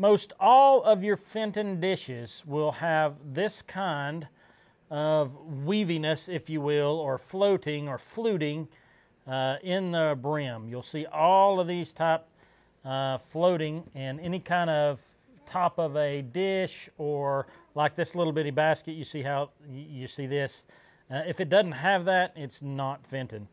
most all of your Fenton dishes will have this kind of weaviness, if you will, or floating or fluting uh, in the brim. You'll see all of these type uh, floating and any kind of top of a dish or like this little bitty basket. You see how you see this. Uh, if it doesn't have that, it's not Fenton.